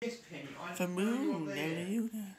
The moon.